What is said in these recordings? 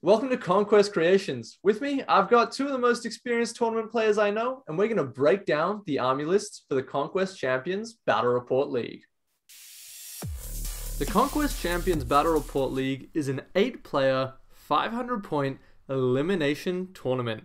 Welcome to Conquest Creations. With me, I've got two of the most experienced tournament players I know, and we're going to break down the army lists for the Conquest Champions Battle Report League. The Conquest Champions Battle Report League is an eight player, 500 point elimination tournament.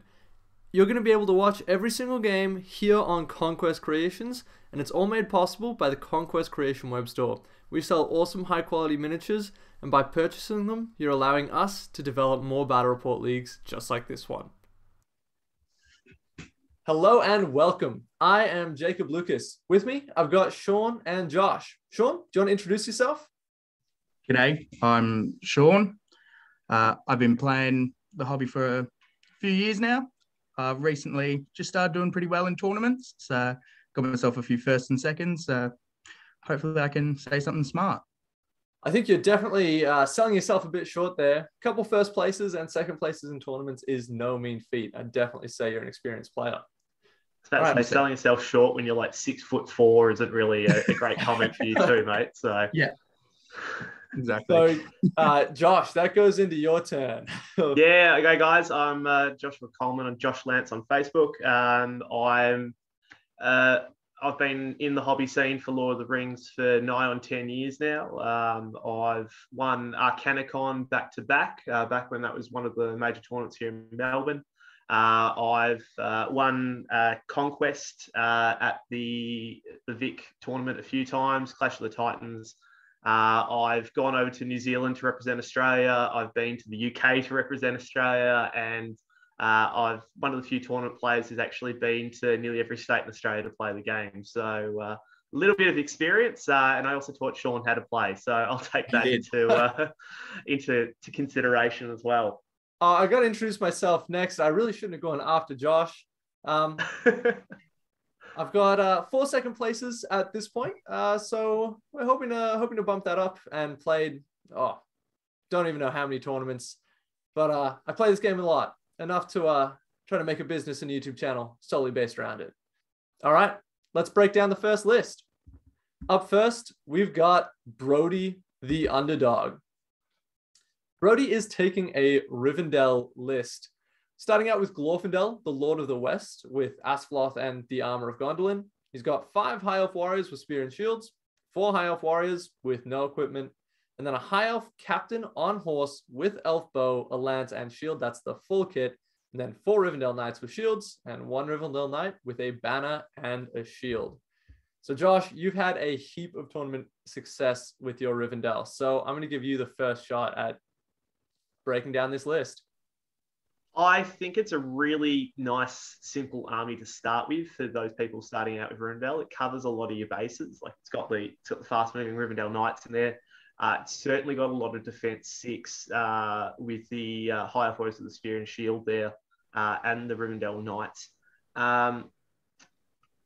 You're going to be able to watch every single game here on Conquest Creations, and it's all made possible by the Conquest Creation web store. We sell awesome high quality miniatures, and by purchasing them, you're allowing us to develop more Battle Report leagues just like this one. Hello and welcome. I am Jacob Lucas. With me, I've got Sean and Josh. Sean, do you want to introduce yourself? G'day, I'm Sean. Uh, I've been playing the hobby for a few years now. I've recently just started doing pretty well in tournaments. So got myself a few firsts and seconds. Uh, hopefully I can say something smart. I think you're definitely uh, selling yourself a bit short there. A couple first places and second places in tournaments is no mean feat. I'd definitely say you're an experienced player. That's right, selling yourself short when you're like six foot four isn't really a, a great comment for you too, mate. So yeah, exactly. So, uh, Josh, that goes into your turn. yeah. Okay, guys. I'm uh, Joshua Coleman. I'm Josh Lance on Facebook. Um, I'm uh, I've been in the hobby scene for Lord of the Rings for nine on 10 years now. Um, I've won Arcanicon back to back, uh, back when that was one of the major tournaments here in Melbourne. Uh, I've uh, won Conquest uh, at the, the Vic tournament a few times, Clash of the Titans. Uh, I've gone over to New Zealand to represent Australia. I've been to the UK to represent Australia. And uh, I've one of the few tournament players who's actually been to nearly every state in Australia to play the game. So uh, a little bit of experience, uh, and I also taught Sean how to play. So I'll take that into uh, into to consideration as well. Uh, I got to introduce myself next. I really shouldn't have gone after Josh. Um, I've got uh, four second places at this point, so we're hoping to hoping to bump that up and played. Oh, don't even know how many tournaments, but I play this game a lot enough to uh, try to make a business and YouTube channel solely based around it. All right, let's break down the first list. Up first, we've got Brody the underdog. Brody is taking a Rivendell list, starting out with Glorfindel, the Lord of the West, with Asfaloth and the Armor of Gondolin. He's got five High Elf warriors with spear and shields, four High Elf warriors with no equipment, and then a high elf captain on horse with elf bow, a lance, and shield. That's the full kit. And then four Rivendell knights with shields, and one Rivendell knight with a banner and a shield. So, Josh, you've had a heap of tournament success with your Rivendell. So, I'm going to give you the first shot at breaking down this list. I think it's a really nice, simple army to start with for those people starting out with Rivendell. It covers a lot of your bases. Like it's got the, the fast moving Rivendell Knights in there. Uh, certainly got a lot of defense six uh, with the uh, higher force of the spear and shield there uh, and the Rivendell Knights. Um,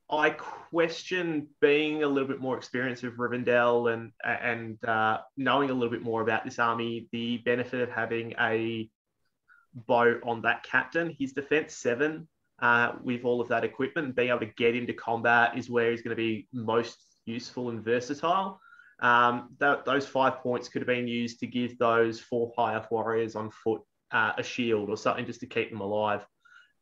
I question being a little bit more experienced with Rivendell and and uh, knowing a little bit more about this army, the benefit of having a bow on that captain. His defense seven uh, with all of that equipment being able to get into combat is where he's going to be most useful and versatile. Um, that, those five points could have been used to give those four high elf warriors on foot uh, a shield or something just to keep them alive.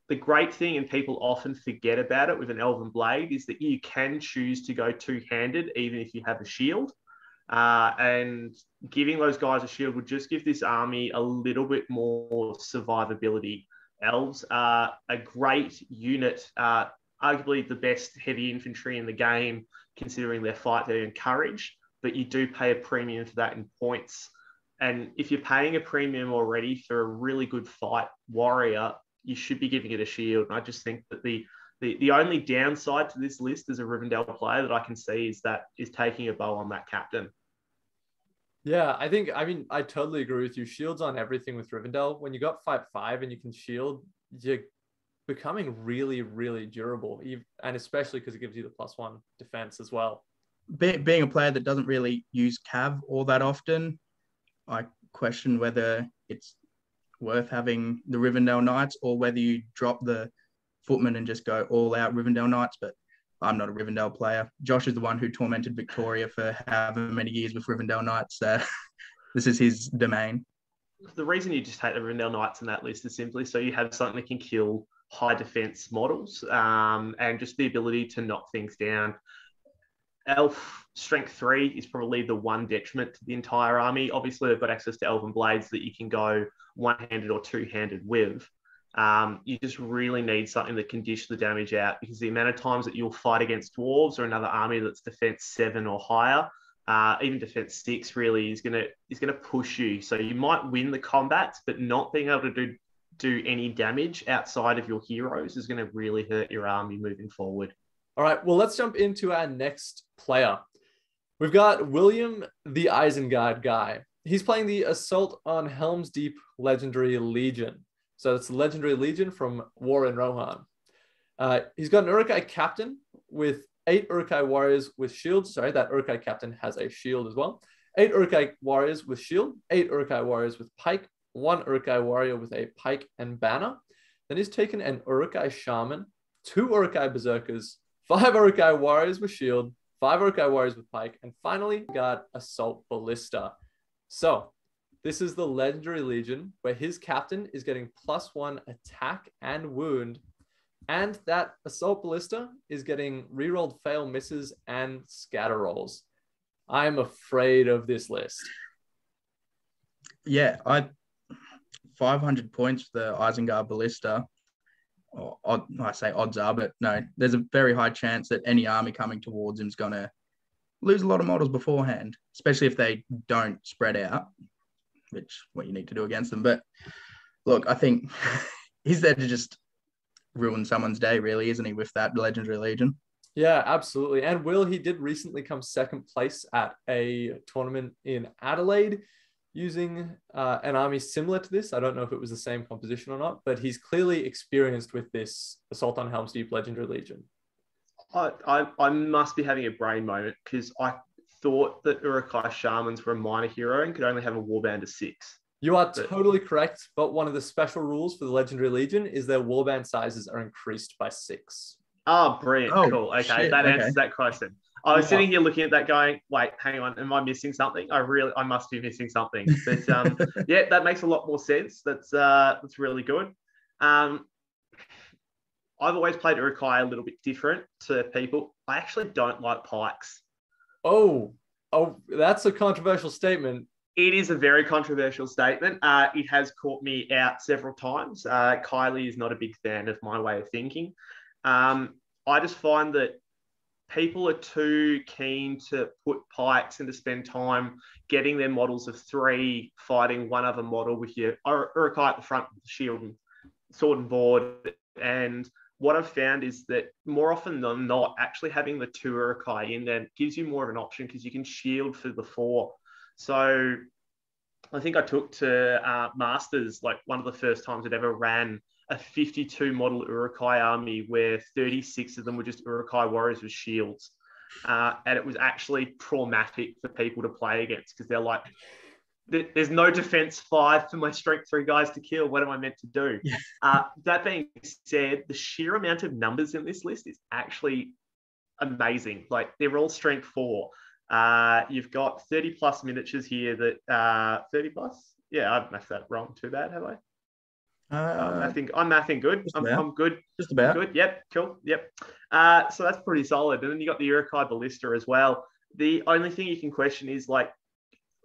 The great thing, and people often forget about it with an elven blade, is that you can choose to go two handed even if you have a shield. Uh, and giving those guys a shield would just give this army a little bit more survivability. Elves are a great unit, uh, arguably the best heavy infantry in the game, considering their fight their courage but you do pay a premium for that in points. And if you're paying a premium already for a really good fight warrior, you should be giving it a shield. And I just think that the the, the only downside to this list as a Rivendell player that I can see is that is taking a bow on that captain. Yeah, I think I mean I totally agree with you. Shields on everything with Rivendell. When you got five five and you can shield, you're becoming really, really durable. And especially because it gives you the plus one defense as well be, being a player that doesn't really use Cav all that often, I question whether it's worth having the Rivendell Knights or whether you drop the footman and just go all out Rivendell Knights. But I'm not a Rivendell player. Josh is the one who tormented Victoria for however many years with Rivendell Knights. Uh, this is his domain. the reason you just take the Rivendell Knights in that list is simply so you have something that can kill high defense models um, and just the ability to knock things down. Elf strength three is probably the one detriment to the entire army. Obviously, they've got access to elven blades that you can go one handed or two handed with. Um, you just really need something that can dish the damage out because the amount of times that you'll fight against dwarves or another army that's defense seven or higher, uh, even defense six, really is gonna is gonna push you. So you might win the combats, but not being able to do do any damage outside of your heroes is going to really hurt your army moving forward. All right, well, let's jump into our next player. We've got William the Isengard guy. He's playing the Assault on Helm's Deep Legendary Legion. So it's the Legendary Legion from War in Rohan. Uh, he's got an Uruk-hai captain with eight Uruk-hai warriors with shields. Sorry, that Uruk-hai captain has a shield as well. Eight Uruk-hai warriors with shield, eight Uruk-hai warriors with pike, one Uruk-hai warrior with a pike and banner. Then he's taken an Uruk-hai shaman, two Uruk-hai berserkers, five Uruk-hai warriors with shield, five Uruk-hai warriors with pike, and finally got assault ballista. So this is the legendary legion where his captain is getting plus one attack and wound, and that assault ballista is getting rerolled fail misses and scatter rolls. I'm afraid of this list. Yeah, I 500 points for the Isengard Ballista. Or odd, I say odds are, but no, there's a very high chance that any army coming towards him is going to lose a lot of models beforehand, especially if they don't spread out, which what you need to do against them. But look, I think he's there to just ruin someone's day, really, isn't he, with that legendary legion? Yeah, absolutely. And Will, he did recently come second place at a tournament in Adelaide using uh, an army similar to this. I don't know if it was the same composition or not, but he's clearly experienced with this Assault on Helm's Deep Legendary Legion. I, I, I must be having a brain moment because I thought that Uruk-hai Shamans were a minor hero and could only have a warband of six. You are but... totally correct, but one of the special rules for the Legendary Legion is their warband sizes are increased by six. Oh, brilliant. Oh, cool. Okay, shit. that answers that question. I was sitting here looking at that going, wait, hang on, am I missing something? I really, I must be missing something. But um, yeah, that makes a lot more sense. That's uh, that's really good. Um, I've always played Uruk-hai a little bit different to people. I actually don't like pikes. Oh, oh, that's a controversial statement. It is a very controversial statement. Uh, it has caught me out several times. Uh, Kylie is not a big fan of my way of thinking. Um, I just find that people are too keen to put pikes and to spend time getting their models of three fighting one other model with your Uruk-hai at the front with the shield and sword and board. And what I've found is that more often than not, actually having the two Uruk-hai in there gives you more of an option because you can shield for the four. So I think I took to uh, Masters like one of the first times I'd ever ran a 52 model Uruk-hai army where 36 of them were just Uruk-hai warriors with shields. Uh, and it was actually traumatic for people to play against because they're like, there's no defense five for my strength three guys to kill. What am I meant to do? Yeah. Uh, that being said, the sheer amount of numbers in this list is actually amazing. Like they're all strength four. Uh, you've got 30 plus miniatures here that uh, 30 plus. Yeah, I've messed that wrong. Too bad, have I? Uh, I think I'm mathing good. I'm, I'm, good. Just about. Good. Yep. Cool. Yep. Uh, so that's pretty solid. And then you got the Uruk-hai Ballista as well. The only thing you can question is like,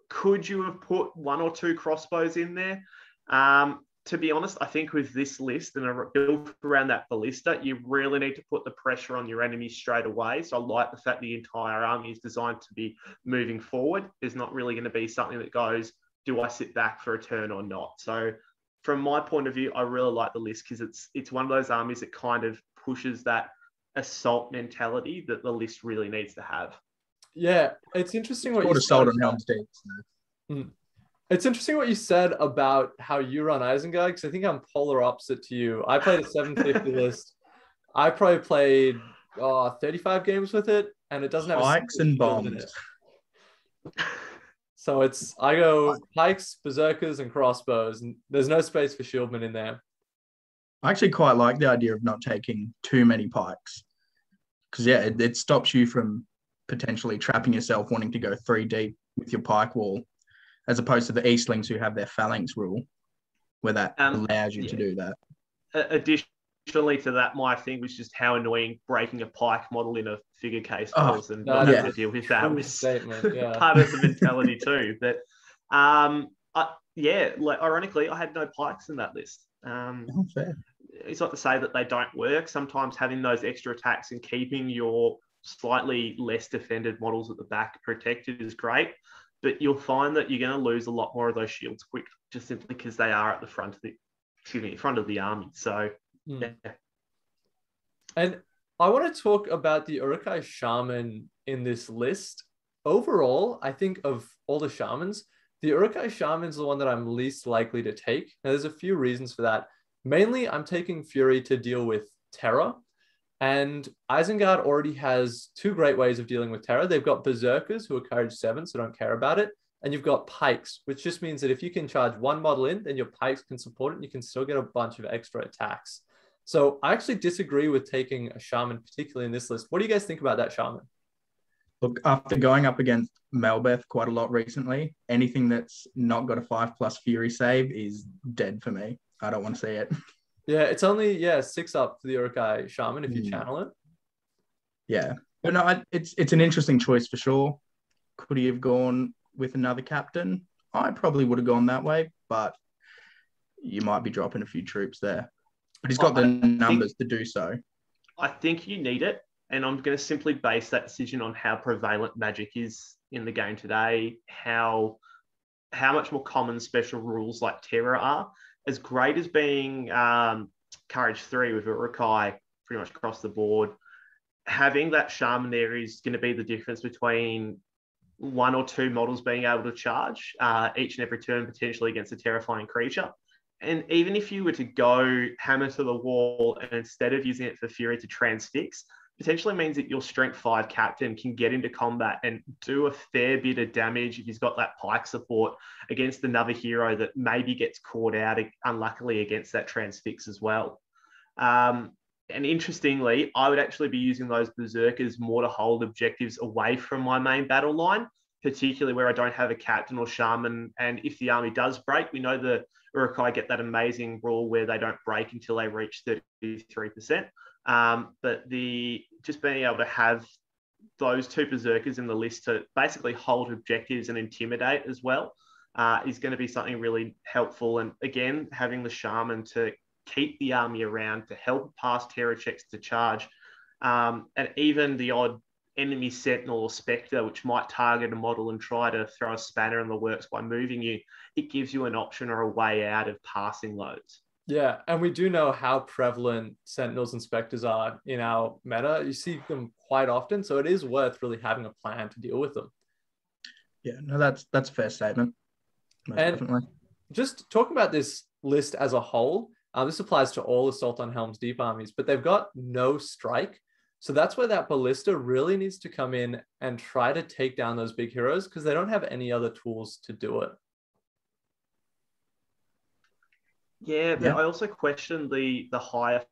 could you have put one or two crossbows in there? Um, to be honest, I think with this list and built around that ballista, you really need to put the pressure on your enemies straight away. So I like the fact the entire army is designed to be moving forward. There's not really going to be something that goes, do I sit back for a turn or not? So from my point of view, I really like the list because it's it's one of those armies that kind of pushes that assault mentality that the list really needs to have. Yeah, it's interesting what you assault on Helm's Deep. Mm. It's interesting what you said about how you run Isengard because I think I'm polar opposite to you. I played a 750 list. I probably played oh, 35 games with it, and it doesn't have spikes and bombs. So it's I go pikes, berserkers, and crossbows, and there's no space for shieldmen in there. I actually quite like the idea of not taking too many pikes, because yeah, it, it, stops you from potentially trapping yourself wanting to go three deep with your pike wall. as opposed to the Eastlings who have their phalanx rule, where that Um, allows you yeah. to do that. A- Additionally to that, my thing was just how annoying breaking a pike model in a figure case Oh, was, and no, yeah. to deal with that was yeah. part of the mentality too. But um, I, yeah, like ironically, I had no pikes in that list. Um, Oh, it's not to say that they don't work. Sometimes having those extra attacks and keeping your slightly less defended models at the back protected is great. But you'll find that you're going to lose a lot more of those shields quick, just simply because they are at the front of the excuse me, front of the army. So Mm. yeah, And I want to talk about the Uruk-hai shaman in this list. Overall, I think of all the shamans, the Uruk-hai shaman is the one that I'm least likely to take. Now, there's a few reasons for that. Mainly, I'm taking Fury to deal with Terror. And Isengard already has two great ways of dealing with Terror. They've got Berserkers, who are courage seven, so don't care about it. And you've got Pikes, which just means that if you can charge one model in, then your Pikes can support it and you can still get a bunch of extra attacks. So I actually disagree with taking a shaman, particularly in this list. What do you guys think about that shaman? Look, after going up against Melbeth quite a lot recently, anything that's not got a five plus Fury save is dead for me. I don't want to see it. Yeah, it's only yeah six up for the Uruk-hai shaman if you Hmm. channel it. Yeah, but no, I, it's it's an interesting choice for sure. Could he have gone with another captain? I probably would have gone that way, but you might be dropping a few troops there. But he's got the I think- numbers to do so. I think you need it. And I'm going to simply base that decision on how prevalent magic is in the game today, how how much more common special rules like Terror are. As great as being um, Courage 3 with Uruk-hai pretty much across the board, having that Shaman there is going to be the difference between one or two models being able to charge uh, each and every turn potentially against a terrifying creature. And even if you were to go hammer to the wall and instead of using it for Fury to transfix, potentially means that your strength five captain can get into combat and do a fair bit of damage if he's got that pike support against another hero that maybe gets caught out unluckily against that transfix as well. Um, and interestingly, I would actually be using those berserkers more to hold objectives away from my main battle line, particularly where I don't have a captain or shaman. And if the army does break, we know the Uruk-hai get that amazing rule where they don't break until they reach 33%. Um, but the just being able to have those two berserkers in the list to basically hold objectives and intimidate as well uh, is going to be something really helpful. And again, having the shaman to keep the army around to help pass terror checks to charge, um, and even the odd enemy sentinel or spectre, which might target a model and try to throw a spanner in the works by moving you, it gives you an option or a way out of passing those. Yeah, and we do know how prevalent sentinels and specters are in our meta. You see them quite often, so it is worth really having a plan to deal with them. Yeah, no, that's that's a fair statement. Most And- definitely. Just talking about this list as a whole, uh, this applies to all Assault on Helm's Deep armies, but they've got no strike. So that's where that ballista really needs to come in and try to take down those big heroes because they don't have any other tools to do it. Yeah, but Yeah. I also question the the higher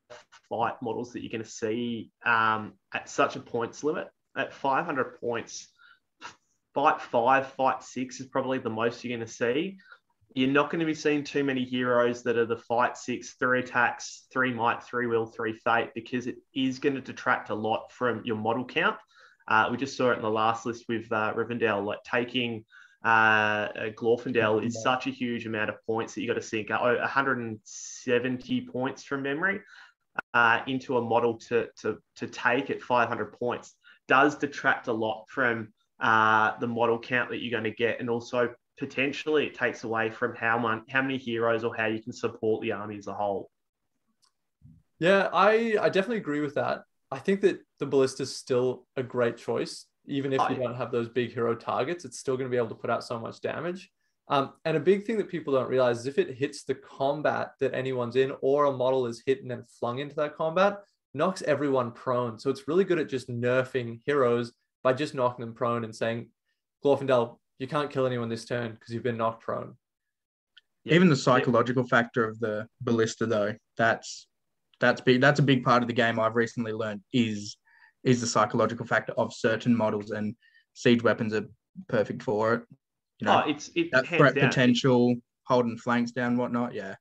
fight models that you're going to see um, at such a points limit. At 500 points, fight five, fight six is probably the most you're going to see. You're not going to be seeing too many heroes that are the fight six, three attacks, three might, three will, three fate, because it is going to detract a lot from your model count. Uh, we just saw it in the last list with uh, Rivendell, like taking uh, uh, Glorfindel is such a huge amount of points that you got to sink uh, 170 points from memory uh, into a model to, to, to take at 500 points does detract a lot from uh, the model count that you're going to get. And also potentially it takes away from how, mon- how many heroes or how you can support the army as a whole. Yeah, I, I definitely agree with that. I think that the ballista is still a great choice. Even if you I- don't have those big hero targets, it's still going to be able to put out so much damage. Um, and a big thing that people don't realize is if it hits the combat that anyone's in, or a model is hit and then flung into that combat, knocks everyone prone. So it's really good at just nerfing heroes by just knocking them prone and saying, Glorfindel, you can't kill anyone this turn because you've been knocked prone. Yeah. Even the psychological factor of the ballista, though, that's that's big. That's a big part of the game. I've recently learned is is the psychological factor of certain models, and siege weapons are perfect for it. you know, oh, it's it that threat down. potential, holding flanks down, whatnot. Yeah.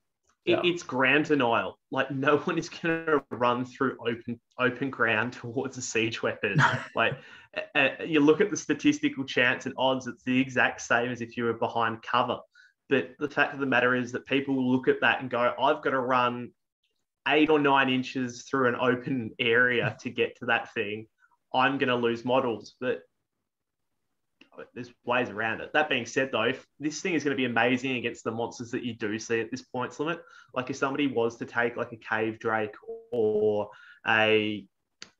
It, Yeah. It's ground denial. Like no one is going to run through open open ground towards a siege weapon. like uh, uh, you look at the statistical chance and odds, it's the exact same as if you were behind cover. But the fact of the matter is that people will look at that and go, "I've got to run eight or nine inches through an open area to get to that thing. I'm going to lose models." But there's ways around it. That being said, though, if this thing is going to be amazing against the monsters that you do see at this points limit. Like if somebody was to take like a cave drake or a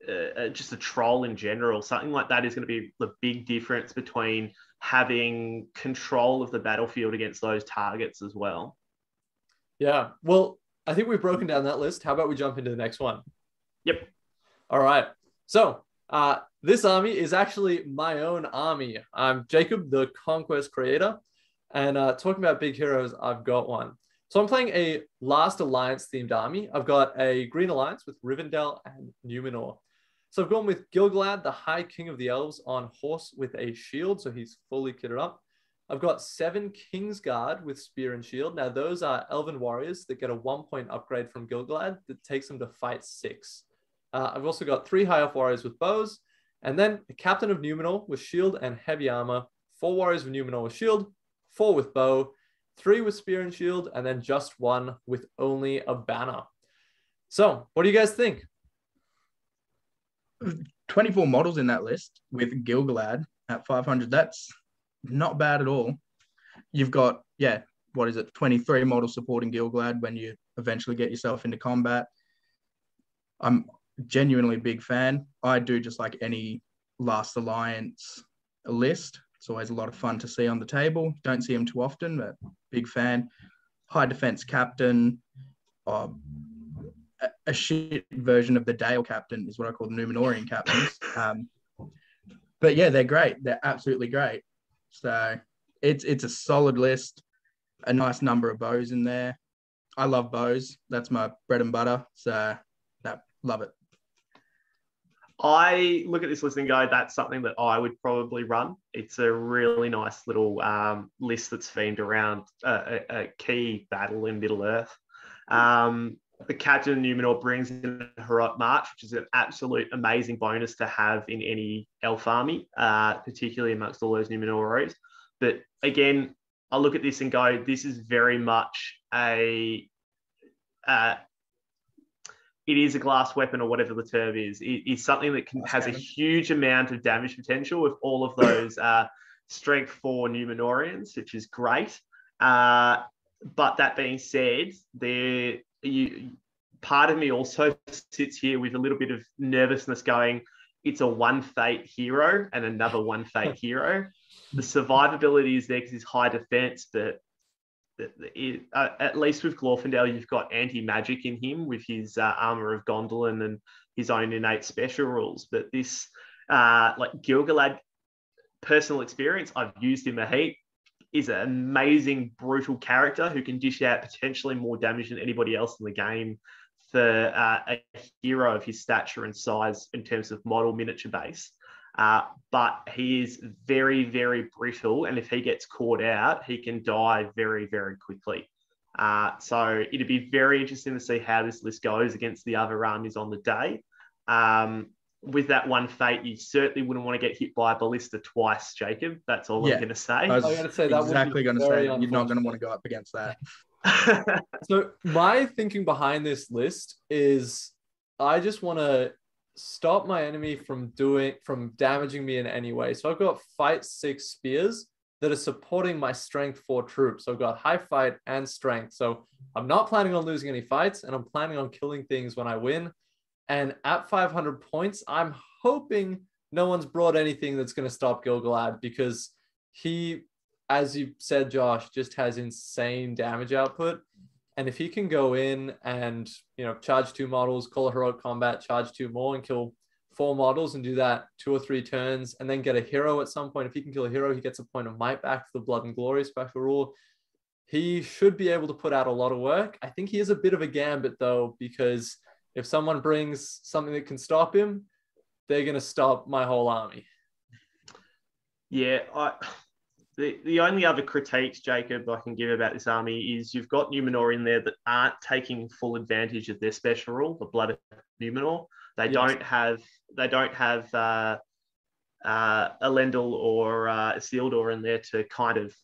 uh, just a troll in general, something like that is going to be the big difference between having control of the battlefield against those targets as well. Yeah. Well, I think we've broken down that list. How about we jump into the next one? Yep. All right. So uh, this army is actually my own army. I'm Jacob, the Conquest creator. And uh, talking about big heroes, I've got one. So I'm playing a Last Alliance themed army. I've got a Green Alliance with Rivendell and Numenor. So I've gone with Gil-galad, the High King of the Elves, on horse with a shield. So he's fully kitted up. I've got seven Kingsguard with spear and shield. Now, those are elven warriors that get a one point upgrade from Gil-galad that takes them to fight six. Uh, I've also got three high elf warriors with bows, and then a captain of Numenor with shield and heavy armor, four warriors of Numenor with shield, four with bow, three with spear and shield, and then just one with only a banner. So, what do you guys think? 24 models in that list with Gil-galad at 500. That's not bad at all. You've got, yeah, what is it, 23 models supporting Gil-galad when you eventually get yourself into combat. I'm genuinely big fan. I do just like any Last Alliance list. It's always a lot of fun to see on the table. Don't see them too often, but big fan. High defense captain. A, a shit version of the Dale captain is what I call the Numenorian captains. Um, but yeah, they're great. They're absolutely great. So it's it's a solid list. A nice number of bows in there. I love bows. That's my bread and butter. So that love it. I look at this list and go, that's something that I would probably run. It's a really nice little um, list that's themed around a, a, a key battle in Middle Earth. Um, the Captain of Numenor brings in heroic march, which is an absolute amazing bonus to have in any elf army, uh, particularly amongst all those Numenor warriors. But again, I look at this and go, this is very much a uh, it is a glass weapon or whatever the term is. It is something that can, has a huge amount of damage potential with all of those uh, strength four Numenorians, which is great. Uh, but that being said, there you part of me also sits here with a little bit of nervousness going, it's a one fate hero and another one fate hero. The survivability is there because he's high defense, but uh, at least with Glorfindel, you've got anti magic in him with his uh, armor of Gondolin and his own innate special rules. But this, uh, like Gil-galad, personal experience, I've used him a heap. Is an amazing, brutal character who can dish out potentially more damage than anybody else in the game for uh, a hero of his stature and size in terms of model miniature base. Uh, but he is very, very brittle. And if he gets caught out, he can die very, very quickly. Uh, so it'd be very interesting to see how this list goes against the other armies on the day. Um, with that one fate, you certainly wouldn't want to get hit by a ballista twice, Jacob. That's all Yeah. I'm going to say. I was I gotta say, that exactly going to say you're not going to want to go up against that. So my thinking behind this list is I just want to stop my enemy from doing from damaging me in any way. So I've got fight six spears that are supporting my strength four troops. So I've got high fight and strength. So I'm not planning on losing any fights and I'm planning on killing things when I win. And at 500 points, I'm hoping no one's brought anything that's going to stop Gil-galad because he, as you said, Josh, just has insane damage output. And if he can go in and you know charge two models, call a heroic combat, charge two more, and kill four models, and do that two or three turns, and then get a hero at some point. If he can kill a hero, he gets a point of might back for the Blood and Glory special rule. He should be able to put out a lot of work. I think he is a bit of a gambit though, because if someone brings something that can stop him, they're going to stop my whole army. Yeah, I the, the only other critiques, Jacob, I can give about this army is you've got Numenor in there that aren't taking full advantage of their special rule, the Blood of Numenor. They Yes. don't have they don't have uh, uh, Elendil or uh, Isildur in there to kind of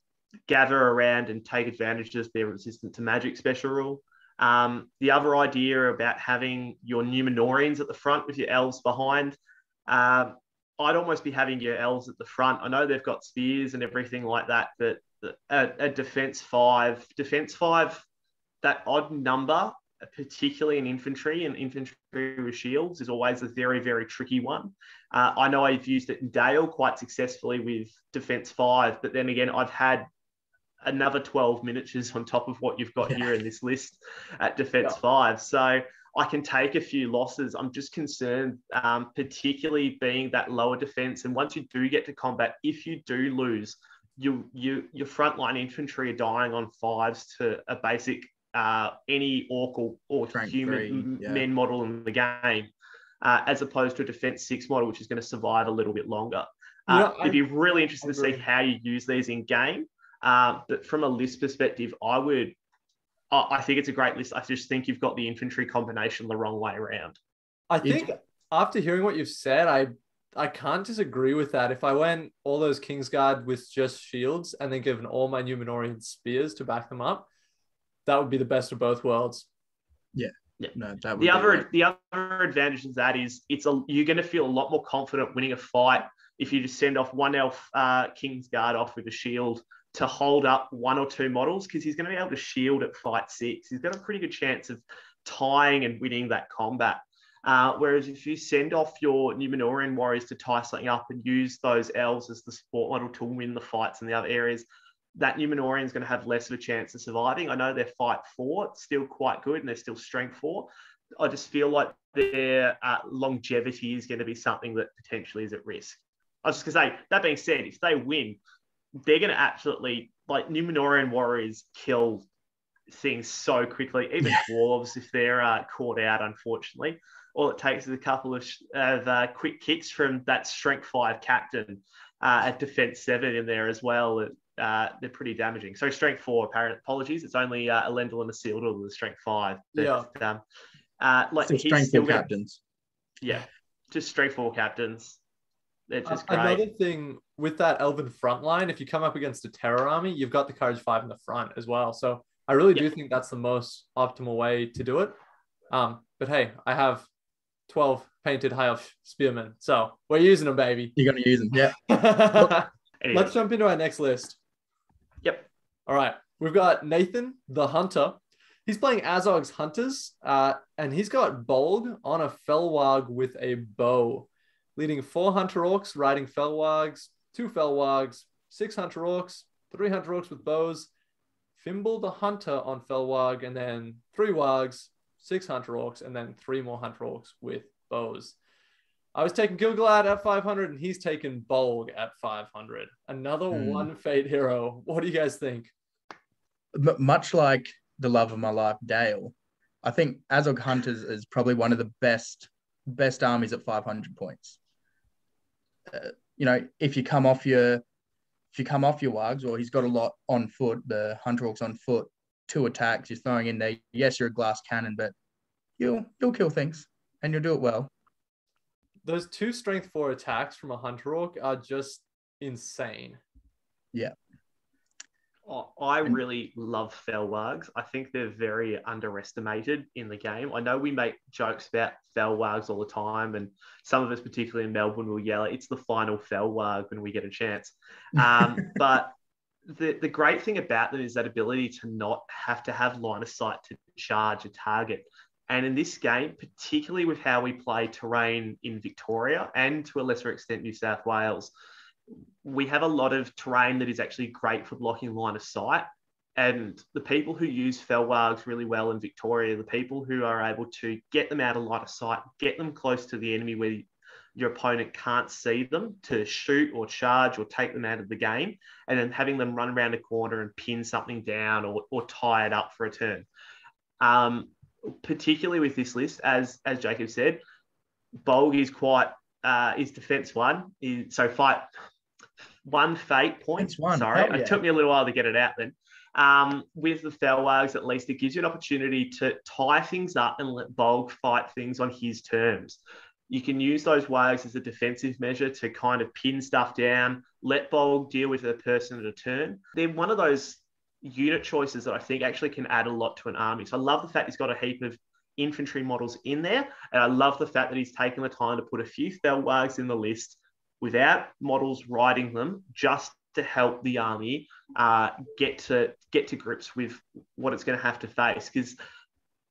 gather around and take advantage of their resistant to magic special rule. Um, the other idea about having your Numenorians at the front with your elves behind, um, I'd almost be having your elves at the front. I know they've got spears and everything like that, but a, at defense five, defense five, that odd number, particularly in infantry and infantry with shields, is always a very, very tricky one. Uh, I know I've used it in Dale quite successfully with defense five, but then again, I've had another 12 miniatures on top of what you've got Yeah. here in this list at defense Yeah. five. So I can take a few losses. I'm just concerned, um, particularly being that lower defense. And once you do get to combat, if you do lose, you you your frontline infantry are dying on fives to a basic uh, any orc or, or human three, yeah. men model in the game, uh, as opposed to a defense six model, which is going to survive a little bit longer. Uh, know, it'd be really interesting to see how you use these in game. Uh, but from a list perspective, I would, I I think it's a great list. I just think you've got the infantry combination the wrong way around. I It- think after hearing what you've said, I I can't disagree with that. If I went all those Kingsguard with just shields and then given all my Numenorian spears to back them up, that would be the best of both worlds. Yeah. Yeah. No, that The other like- the other advantage of that is it's a you're going to feel a lot more confident winning a fight if you just send off one elf uh, King's Guard off with a shield to hold up one or two models because he's going to be able to shield at fight six. He's got a pretty good chance of tying and winning that combat. Uh, whereas if you send off your Numenorian warriors to tie something up and use those elves as the support model to win the fights in the other areas, that Numenorian is going to have less of a chance of surviving. I know their fight four, still quite good and they're still strength four. I just feel like their uh, longevity is going to be something that potentially is at risk. I was just going to say, that being said, if they win, they're going to absolutely, like, Numenorian warriors kill things so quickly, even dwarves, if they're uh, caught out, unfortunately. All it takes is a couple of, sh- of uh, quick kicks from that strength five captain uh, at defense seven in there as well. Uh, they're pretty damaging. So strength four, apparent apologies. It's only uh, Elendil and Isildur with the strength five. But, Yeah. Um, uh, like he's strength four captains. yeah, just straight four captains. They're just great. Another thing with that Elven front line, if you come up against a terror army, you've got the Courage Five in the front as well. So I really do think that's the most optimal way to do it. Um, but hey, I have 12 painted high elf spearmen. So we're using them, baby. You're going to use them. Yeah. Anyway, Let's jump into our next list. Yep. All right. We've got Nathan the Hunter. He's playing Azog's Hunters, uh, and he's got Bolg on a Fell Warg with a bow, leading four Hunter Orcs riding Fell Wargs, two Fell Wargs, six Hunter Orcs, three Hunter Orcs with bows, Fimbul the Hunter on Fell Warg, and then three Wargs, six Hunter Orcs, and then three more Hunter Orcs with bows. I was taking Gil-galad at 500, and he's taken Bolg at 500. Another Hmm. one Fate hero. What do you guys think? Much like the love of my life, Dale, I think Azog Hunters is probably one of the best best armies at 500 points. Uh, you know, if you come off your if you come off your Wargs, or he's got a lot on foot, the Hunter Orcs on foot, two attacks, you're throwing in there. Yes, you're a glass cannon, but you'll you'll kill things and you'll do it well. Those two strength four attacks from a Hunter Orc are just insane. Oh, I really love Fell Wargs. I think they're very underestimated in the game. I know we make jokes about Fell Wargs all the time, and some of us, particularly in Melbourne, will yell, "It's the final Fell Warg" when we get a chance. Um, but the the great thing about them is that ability to not have to have line of sight to charge a target. And in this game, particularly with how we play terrain in Victoria and to a lesser extent New South Wales, we have a lot of terrain that is actually great for blocking line of sight. And the people who use Fell Wargs really well in Victoria, the people who are able to get them out of line of sight, get them close to the enemy where your opponent can't see them to shoot or charge or take them out of the game, and then having them run around a corner and pin something down or, or tie it up for a turn. Um, particularly with this list, as as Jacob said, Bolg is quite uh, is defense one. Is, so fight one fate point. It's one. Sorry, Hell it took me a little while to get it out then. Um, with the Fell Wargs, at least it gives you an opportunity to tie things up and let Bolg fight things on his terms. You can use those wargs as a defensive measure to kind of pin stuff down, let Bolg deal with a person at a turn. They're one of those unit choices that I think actually can add a lot to an army. So I love the fact he's got a heap of infantry models in there. And I love the fact that he's taken the time to put a few Fell Wargs in the list without models riding them, just to help the army uh, get to get to grips with what it's going to have to face. Because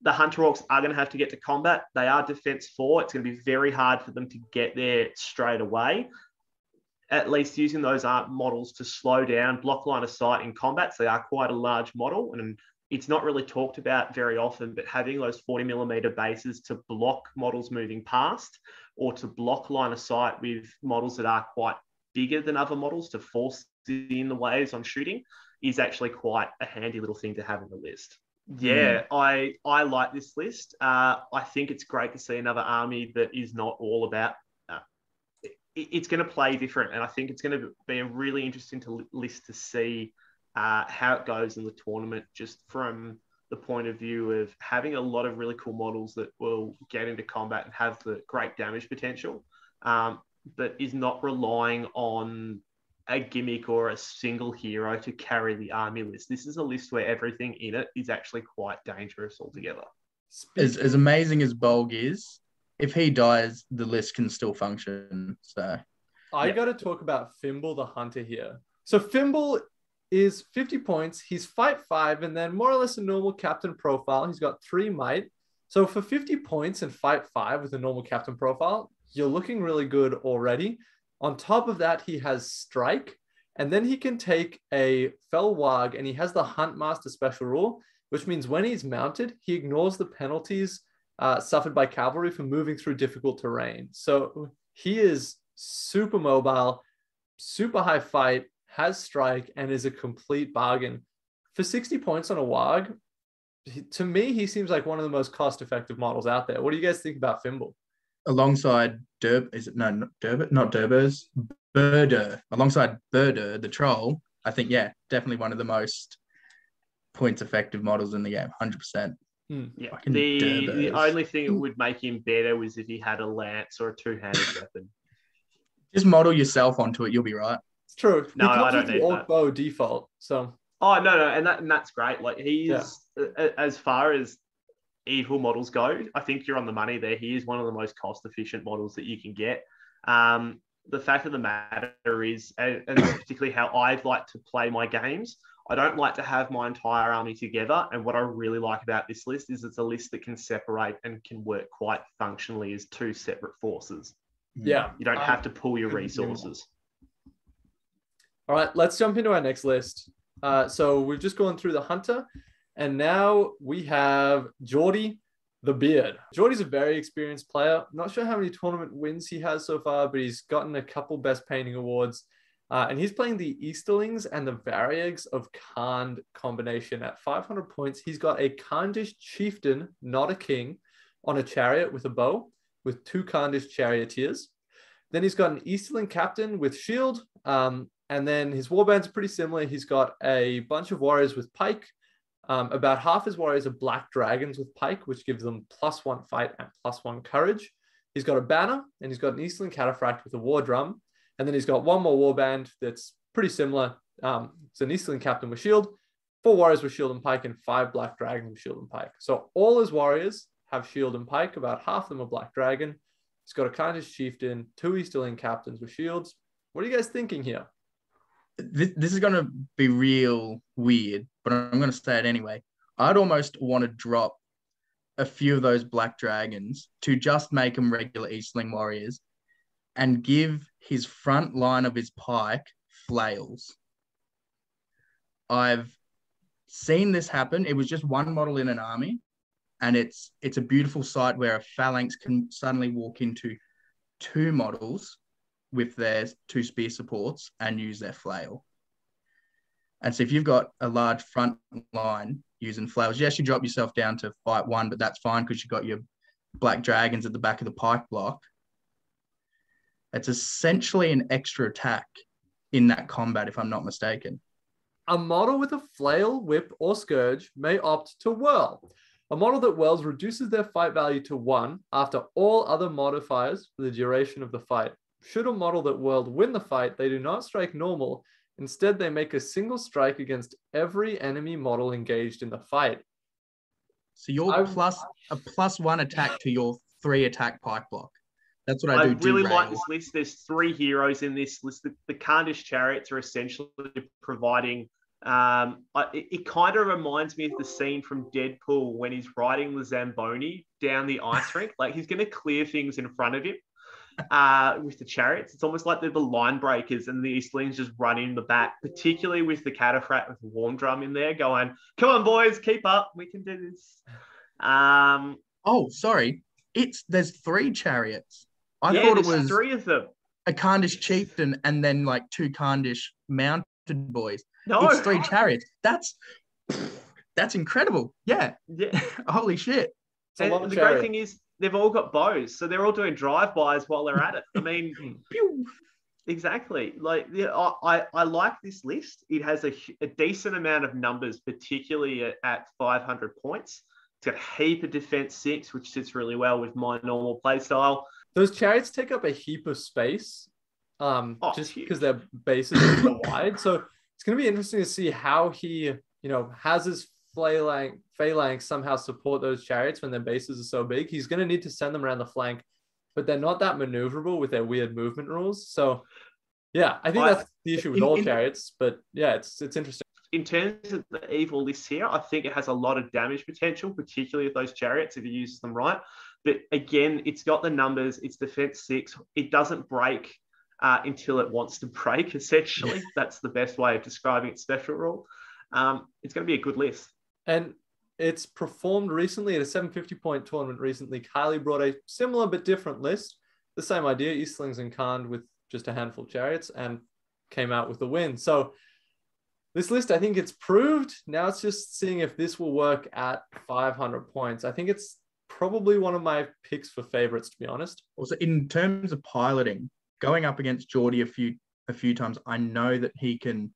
the Hunter Orcs are going to have to get to combat. They are defense four. It's going to be very hard for them to get there straight away. At least using those uh, models to slow down block line of sight in combat. So they are quite a large model, and it's not really talked about very often. But having those 40 millimeter bases to block models moving past, or to block line of sight with models that are quite bigger than other models to force in the waves on shooting, is actually quite a handy little thing to have in the list. Yeah, I I like this list. Uh, I think it's great to see another army that is not all about. Uh, it, it's going to play different, and I think it's going to be a really interesting to list to see uh, how it goes in the tournament, just from the point of view of having a lot of really cool models that will get into combat and have the great damage potential, um, but is not relying on a gimmick or a single hero to carry the army list. This is a list where everything in it is actually quite dangerous altogether. As, as amazing as Bolg is, if he dies, the list can still function. So I Yeah. got to talk about Fimbul the Hunter here. So Fimbul is 50 points. He's fight five and then more or less a normal captain profile. He's got three might. So for 50 points and fight five with a normal captain profile, you're looking really good already. On top of that, he has strike, and then he can take a fell warg and he has the hunt master special rule, which means when he's mounted, he ignores the penalties uh, suffered by cavalry for moving through difficult terrain. So he is super mobile, super high fight, has strike, and is a complete bargain. For 60 points on a WARG, to me, he seems like one of the most cost effective models out there. What do you guys think about Fimbul? alongside Derb, is it no, not Derber, not Derbers, Buhrdur, alongside Buhrdur, the troll, I think yeah, definitely one of the most points effective models in the game, hundred percent. Hmm, yeah. Fucking The, the only thing that would make him better was if he had a lance or a two-handed weapon. Just model yourself onto it, you'll be right. It's true. No, he I don't with the need orc that. bow default. So Oh no, no, and that and that's great. Like he's Yeah. as far as evil models go, I think you're on the money there. He is one of the most cost-efficient models that you can get. Um, the fact of the matter is, and, and particularly how I'd like to play my games, I don't like to have my entire army together. And what I really like about this list is it's a list that can separate and can work quite functionally as two separate forces. yeah. You don't Um, have to pull your couldn't resources. All right, let's jump into our next list. Uh, so we've just gone through the hunter, and now we have Geordie the Beard. Geordie's a very experienced player. Not sure how many tournament wins he has so far, but he's gotten a couple best painting awards. Uh, and he's playing the Easterlings and the Variags of Khand combination at 500 points. He's got a Khandish chieftain, not a king, on a chariot with a bow, with two Khandish charioteers. Then he's got an Easterling captain with shield, um, and then his warbands are pretty similar. He's got a bunch of warriors with pike. Um, about half his warriors are black dragons with pike, which gives them plus one fight and plus one courage. He's got a banner and he's got an Eastern cataphract with a war drum. And then he's got one more warband that's pretty similar. Um, it's an Eastern captain with shield, four warriors with shield and pike, and five black dragons with shield and pike. So all his warriors have shield and pike. About half of them are black dragon. He's got a Khandish chieftain, two Easterling captains with shields. What are you guys thinking here? This, this is going to be real weird, but I'm going to say it anyway. I'd almost want to drop a few of those black dragons to just make them regular Eastling warriors and give his front line of his pike flails. I've seen this happen. It was just one model in an army, and it's it's a beautiful sight where a phalanx can suddenly walk into two models with their two spear supports and use their flail. And so if you've got a large front line using flails, yes, you drop yourself down to fight one, but that's fine because you've got your black dragons at the back of the pike block. It's essentially an extra attack in that combat, if I'm not mistaken. A model with a flail, whip, or scourge may opt to whirl. A model that whirls reduces their fight value to one after all other modifiers for the duration of the fight. Should a model that world win the fight, they do not strike normal. Instead, they make a single strike against every enemy model engaged in the fight. So you're I- plus a plus one attack to your three attack pike block. That's what I, I do. really derail. like this list. There's three heroes in this list. The, the Khandish chariots are essentially providing. Um, I, it, it kind of reminds me of the scene from Deadpool when he's riding the Zamboni down the ice rink. Like he's going to clear things in front of him uh, with the chariots. It's almost like they're the line breakers, and the Easterlings just run in the back. Particularly with the Cataphat with the War Drum in there, going, "Come on, boys, keep up. We can do this." Um, Oh, sorry. It's there's three chariots. I yeah, thought it was three of them. a Khandish chieftain and then like two Khandish mounted boys. No, It's three chariots. That's that's incredible. Yeah. Yeah. Holy shit. It's a And the chariot. great thing is they've all got bows, so they're all doing drive-bys while they're at it. I mean, Pew. exactly. Like, yeah, I, I, like this list. It has a, a decent amount of numbers, particularly at, at 500 points. It's got a heap of defense six, which sits really well with my normal play style. Those chariots take up a heap of space, um, Oh, just because their bases are so wide. So it's going to be interesting to see how he, you know, has his phalanx, phalanx somehow support those chariots when their bases are so big. He's going to need to send them around the flank, but they're not that maneuverable with their weird movement rules. So, yeah, I think I- that's the issue with in- all in- chariots. But yeah, it's it's interesting. In terms of the evil list here, I think it has a lot of damage potential, particularly with those chariots if he uses them right. But again, it's got the numbers, it's defense six. It doesn't break uh, until it wants to break, essentially. That's the best way of describing its special rule. Um, it's going to be a good list. And it's performed recently at a 750 point tournament recently. Kylie brought a similar but different list. The same idea, Easterlings and Khand with just a handful of chariots and came out with the win. So this list, I think it's proved. Now it's just seeing if this will work at 500 points. I think it's probably one of my picks for favorites, to be honest. Also, in terms of piloting, going up against Geordie a few a few times, I know that he can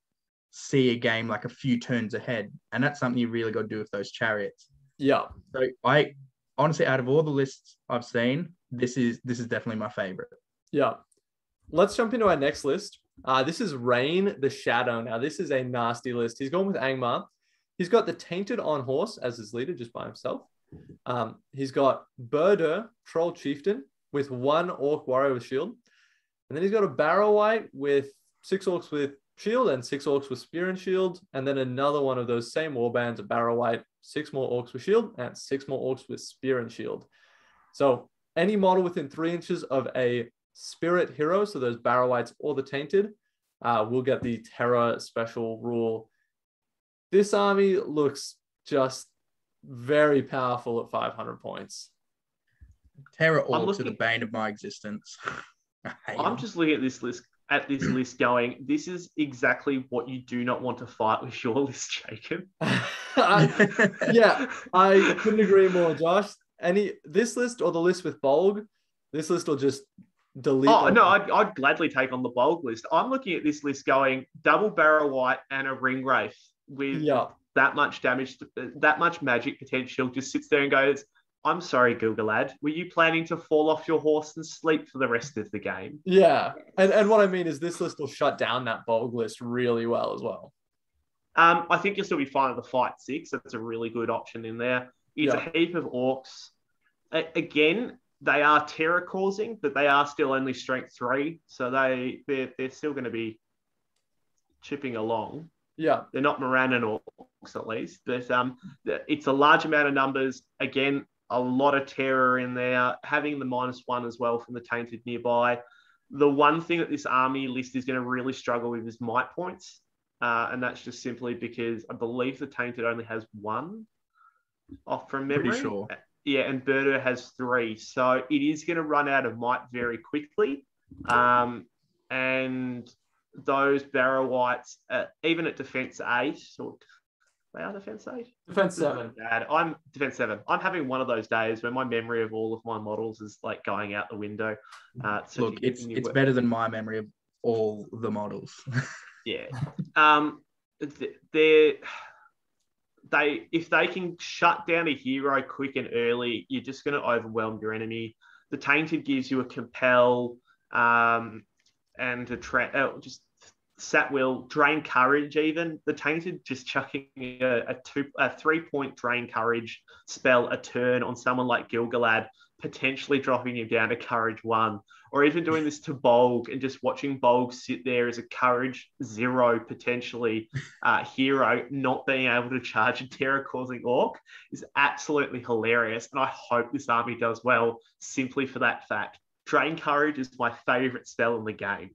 see a game like a few turns ahead, and that's something you really got to do with those chariots. Yeah. So I honestly, out of all the lists I've seen, this is this is definitely my favorite. Yeah. Let's jump into our next list. Uh, this is Rain the Shadow. Now, this is a nasty list. He's gone with Angmar. He's got the Tainted on horse as his leader just by himself. Um, he's got Buhrdur, Troll Chieftain, with one Orc Warrior with shield. And then he's got a Barrow Wight with six Orcs with shield and six Orcs with spear and shield. And then another one of those same warbands, a Barrow Wight, six more Orcs with shield and six more Orcs with spear and shield. So any model within three inches of a spirit hero, so those Barrow Wights or the Tainted, uh, will get the Terror special rule. This army looks just very powerful at 500 points. Terror I'm Orcs are the bane of my existence. I hate I'm them. just looking at this list at this list going, this is exactly what you do not want to fight with your list, Jacob. I- yeah, I couldn't agree more, Josh. Any this list or the list with Bolg, this list will just delete. Oh no, I'd, I'd gladly take on the Bolg list. I'm looking at this list going double Barrow Wight and a ring wraith with yeah, that much damage, that much magic potential. Just sits there and goes, "I'm sorry, Gil-galad. Were you planning to fall off your horse and sleep for the rest of the game?" yeah, and and what I mean is this list will shut down that Bolg list really well as well. Um, I think you'll still be fine with the fight six. That's a really good option in there. It's Yeah. a heap of orcs. A- again, they are terror causing, but they are still only strength three, so they they're, they're still going to be chipping along. Yeah, They're not Morannon orcs at least, but um, it's a large amount of numbers. Again, a lot of terror in there. Having the minus one as well from the tainted nearby. The one thing that this army list is going to really struggle with is might points, uh, and that's just simply because I believe the tainted only has one off from memory. Pretty sure. Yeah, and Buhrdur has three, so it is going to run out of might very quickly. Um, and those Barrow Wights, uh, even at defense eight, or they are defense eight. defense seven. Bad. I'm defense seven. I'm having one of those days where my memory of all of my models is like going out the window. Uh, so Look, it's it's work- better than my memory of all the models. yeah. Um, they're they if they can shut down a hero quick and early, you're just going to overwhelm your enemy. The tainted gives you a compel um, and a tra- uh, just sat will drain courage even. The tainted just chucking a, a two a three point drain courage spell a turn on someone like Gil-galad potentially dropping him down to courage one. Or even doing this to Bolg and just watching Bolg sit there as a courage zero potentially uh, hero not being able to charge a terror causing orc is absolutely hilarious. And I hope this army does well simply for that fact. Drain courage is my favorite spell in the game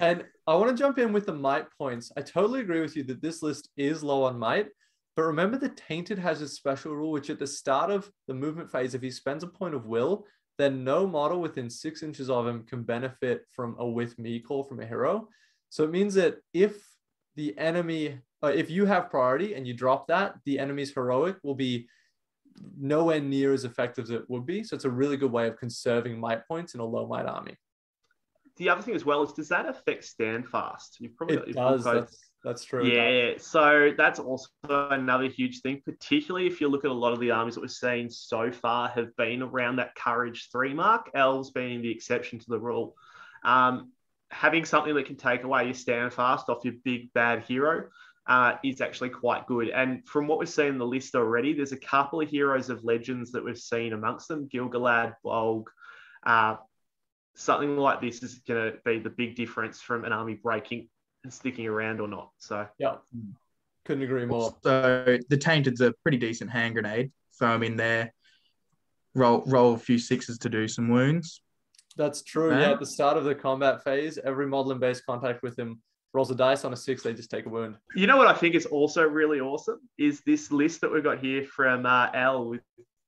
and I want to jump in with the might points. I totally agree with you that this list is low on might, but remember the Tainted has a special rule, which at the start of the movement phase, if he spends a point of will, then no model within six inches of him can benefit from a with me call from a hero. So it means that if the enemy, uh, if you have priority and you drop that, the enemy's heroic will be nowhere near as effective as it would be. So it's a really good way of conserving might points in a low might army the other thing as well is does that affect standfast? You've probably it does. That's, that's true. Yeah, so that's also another huge thing, particularly if you look at a lot of the armies that we've seen so far have been around that courage three mark, elves being the exception to the rule. Um, having something that can take away your standfast off your big bad hero uh, is actually quite good. And from what we've seen in the list already, there's a couple of heroes of legends that we've seen amongst them Gil-galad, Bolg, uh, something like this is going to be the big difference from an army breaking and sticking around or not. So, yeah, couldn't agree more. So, the Tainted's a pretty decent hand grenade. Throw them in there, roll, roll a few sixes to do some wounds. That's true. Man. Yeah, at the start of the combat phase, every model in base contact with him rolls a dice on a six, they just take a wound. You know what I think is also really awesome is this list that we've got here from uh, Al with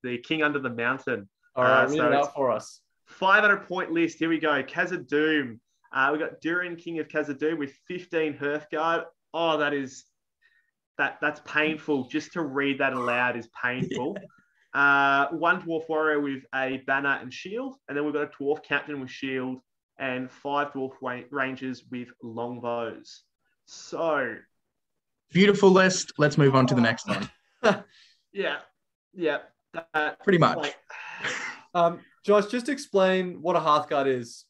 the King Under the Mountain. All right, uh, read so it out for us. 500 point list. Here we go. Khazad-dûm. Uh, we got Durin, King of Khazad-dûm, with 15 Hearthguard. Oh, that is that that's painful. Just to read that aloud is painful. Uh, one dwarf warrior with a banner and shield, and then we've got a dwarf captain with shield, and five dwarf rangers with longbows. So beautiful list. Let's move on to the next one. yeah, yeah, that, pretty much. Like, um, Josh, just explain what a Hearthguard is.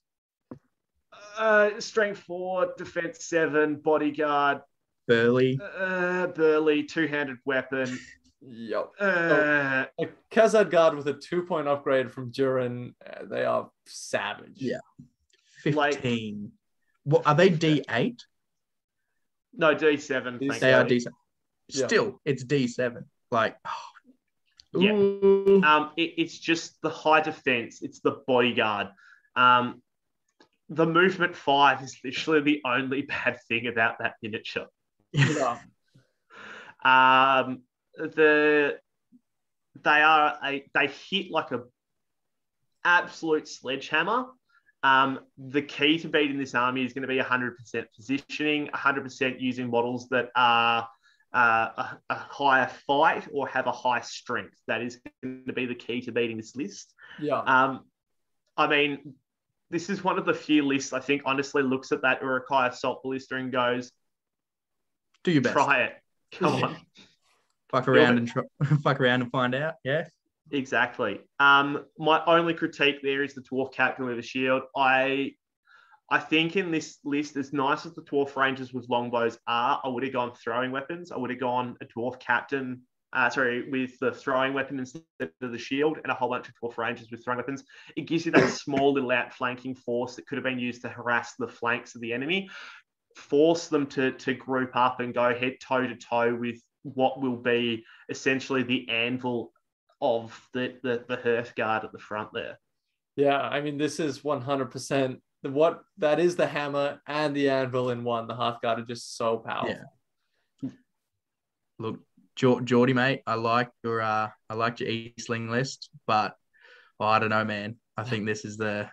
Uh, strength four, defense seven, bodyguard. Burly. Uh, burly, two handed weapon. Yep. Uh, a Khazad guard with a two point upgrade from Durin. Uh, they are savage. Yeah. 15. Like, what are they D8? No, D7. They are D7. Still, yeah. it's D7. Like, oh, yeah. Um, it, it's just the high defense. It's the bodyguard. Um, the movement five is literally the only bad thing about that miniature. Yeah. um, the they are a they hit like a absolute sledgehammer. Um, the key to beating this army is going to be 100% positioning, 100% using models that are uh, a, a, higher fight or have a high strength. That is going to be the key to beating this list. Yeah. Um, I mean, this is one of the few lists I think honestly looks at that Uruk-hai Assault Ballista and goes, "Do your best. Try it. Come on." fuck around and try, fuck around and find out. Yeah. Exactly. Um, my only critique there is the dwarf captain with a shield. I I think in this list, as nice as the dwarf rangers with longbows are, I would have gone throwing weapons. I would have gone a dwarf captain, uh, sorry, with the throwing weapon instead of the shield, and a whole bunch of dwarf rangers with throwing weapons. It gives you that small little outflanking force that could have been used to harass the flanks of the enemy. Force them to to group up and go head toe to toe with what will be essentially the anvil of the the, the Hearthguard at the front there. Yeah, I mean, this is 100% the what that is the hammer and the anvil in one. The Hearthguard are just so powerful. Yeah. Look, Geordie, mate, I like your uh, I liked your Easterling list, but oh, I don't know, man. I think this is the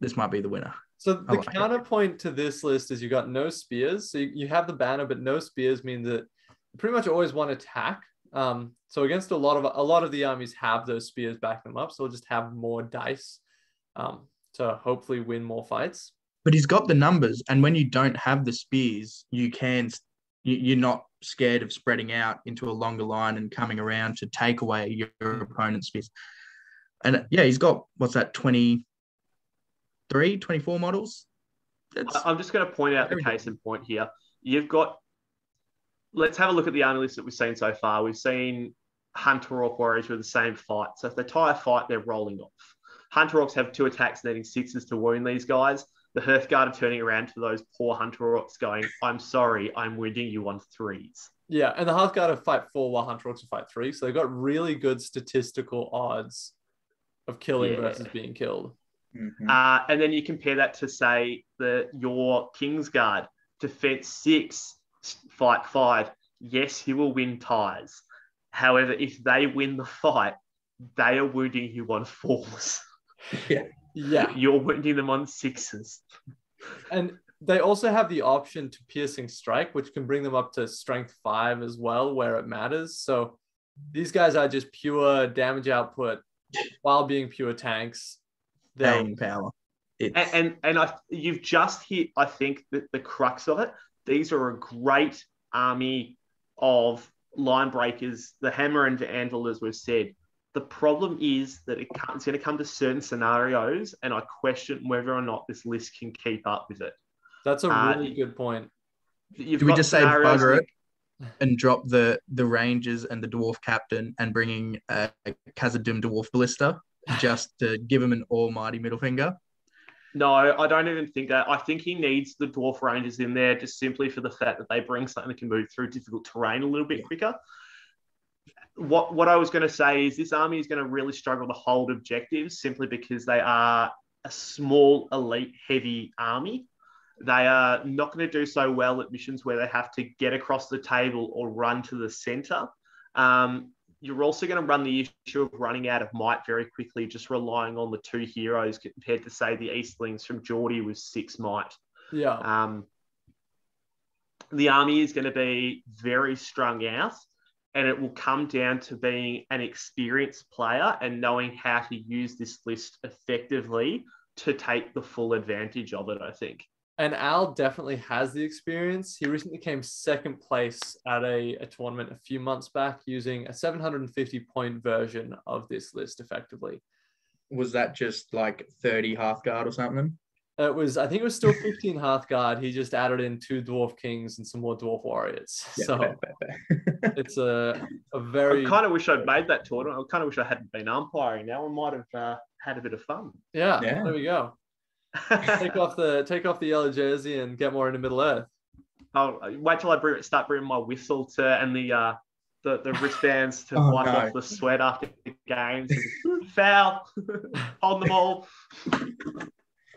this might be the winner. So the like counterpoint it. to this list is you got no spears. So you, you have the banner, but no spears means that pretty much always one attack. Um, so against a lot of a lot of the armies have those spears back them up, so we'll just have more dice. Um, to hopefully win more fights. but he's got the numbers, and when you don't have the spears, you can you, you're not scared of spreading out into a longer line and coming around to take away your, your opponent's spears. And yeah, he's got what's that 23, 24 models. That's, I- I'm just going to point out the case in point here. You've got. Let's have a look at the only list that we've seen so far. We've seen Hunter Orc Warriors with the same fight. So if they tie a fight, they're rolling off. Hunter Orcs have two attacks needing sixes to wound these guys. The Hearthguard are turning around to those poor Hunter Orcs going, I'm sorry, I'm wounding you on threes. Yeah, and the Hearthguard have fight four while Hunter Orcs will fight three, so they've got really good statistical odds of killing Yeah. versus being killed. Mhm. Uh, and then you compare that to say the your Kingsguard defense six, fight five. Yes, he will win ties. However, if they win the fight, they are wounding you on fours. Yeah, You're wounding them on sixes. and they also have the option to piercing strike, which can bring them up to strength five as well, where it matters. So these guys are just pure damage output while being pure tanks. They're Staying power. It's, And, and and I you've just hit, I think, the, the crux of it. These are a great army of line breakers, the hammer and the anvil, as we've said. The problem is that it co- it's going to come to certain scenarios, and I question whether or not this list can keep up with it. That's a Uh, really good point. You've Do we just say bugger it and drop the the rangers and the dwarf captain and bringing a, a Khazad-dûm dwarf ballista just to give him an almighty middle finger? No, I don't even think that. I think he needs the dwarf rangers in there just simply for the fact that they bring something that can move through difficult terrain a little bit quicker. What what I was going to say is this army is going to really struggle to hold objectives simply because they are a small elite heavy army. They are not going to do so well at missions where they have to get across the table or run to the center. Um, you're also going to run the issue of running out of might very quickly, just relying on the two heroes compared to, say, the Easterlings from Geordie with six might. Yeah. Um, the army is going to be very strung out, and it will come down to being an experienced player and knowing how to use this list effectively to take the full advantage of it, I think. And Al definitely has the experience. He recently came second place at a, a tournament a few months back using a 750 point version of this list effectively. Was that just like 30 Hearthguard or something? It was, I think it was still 15 Hearthguard. He just added in two Dwarf Kings and some more Dwarf Warriors. Yeah, so fair, fair, fair. it's a, a I very, I kind of wish I'd made that tournament. I kind of wish I hadn't been umpiring. Now I might have uh, had a bit of fun. yeah, Yeah. there we go. Take off the take off the yellow jersey and get more into Middle Earth. I'll wait till I bring, start bringing my whistle to and the uh, the, the wristbands to Oh, wipe no. off the sweat after the games. Foul, on the ball,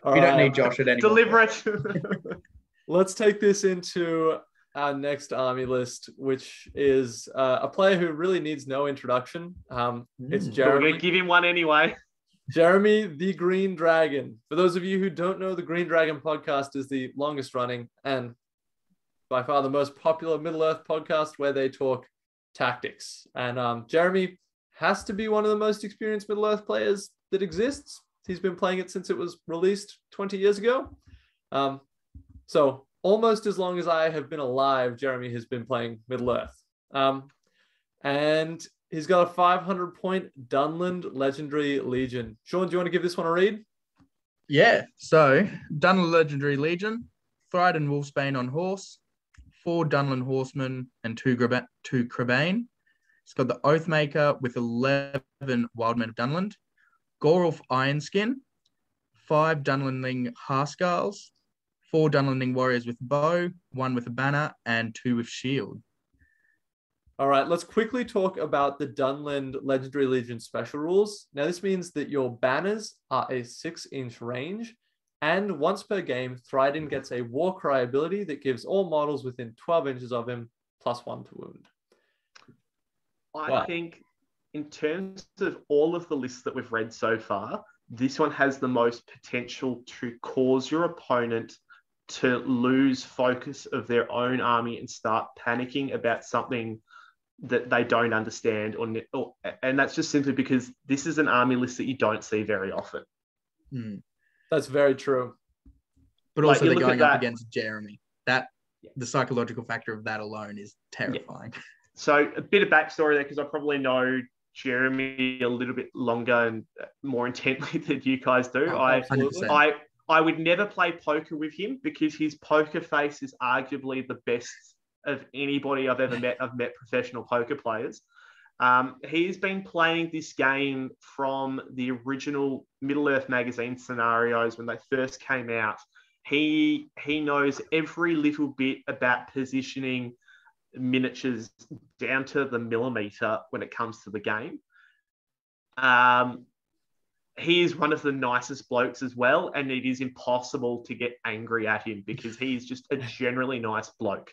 All we don't right. need Josh at any deliver it. Let's take this into our next army list, which is uh, a player who really needs no introduction. Um, it's Mm. But we're Jeremy. gonna give him one anyway. Jeremy the Green Dragon. For those of you who don't know, the Green Dragon podcast is the longest running and by far the most popular Middle Earth podcast where they talk tactics. And um, Jeremy has to be one of the most experienced Middle Earth players that exists. He's been playing it since it was released 20 years ago. Um, so almost as long as I have been alive, Jeremy has been playing Middle Earth. Um, and he's got a 500 point Dunland Legendary Legion. Sean, do you want to give this one a read? Yeah. So Dunland Legendary Legion, Thrydan Wolfsbane on horse, four Dunland horsemen, and two two Crebain. It's got the Oathmaker with eleven Wildmen of Dunland, Gorulf Ironskin, five Dunlending Huscarls, four Dunlending warriors with bow, one with a banner, and two with shield. All right, let's quickly talk about the Dunland Legendary Legion special rules. Now, this means that your banners are a six inch range, and once per game, Thrydan gets a Warcry ability that gives all models within 12 inches of him plus one to wound. I Wow. think in terms of all of the lists that we've read so far, this one has the most potential to cause your opponent to lose focus of their own army and start panicking about something that they don't understand or, or and that's just simply because this is an army list that you don't see very often. Hmm. That's very true. But also you they're going up that- against Jeremy. That Yeah. the psychological factor of that alone is terrifying. So a bit of backstory there because I probably know Jeremy a little bit longer and more intently than you guys do. Oh, I I I would never play poker with him because his poker face is arguably the best of anybody I've ever met. I've met professional poker players. Um, he's been playing this game from the original Middle Earth magazine scenarios when they first came out. He he knows every little bit about positioning miniatures down to the millimeter when it comes to the game. Um, he is one of the nicest blokes as well, and it is impossible to get angry at him because he is just a generally nice bloke.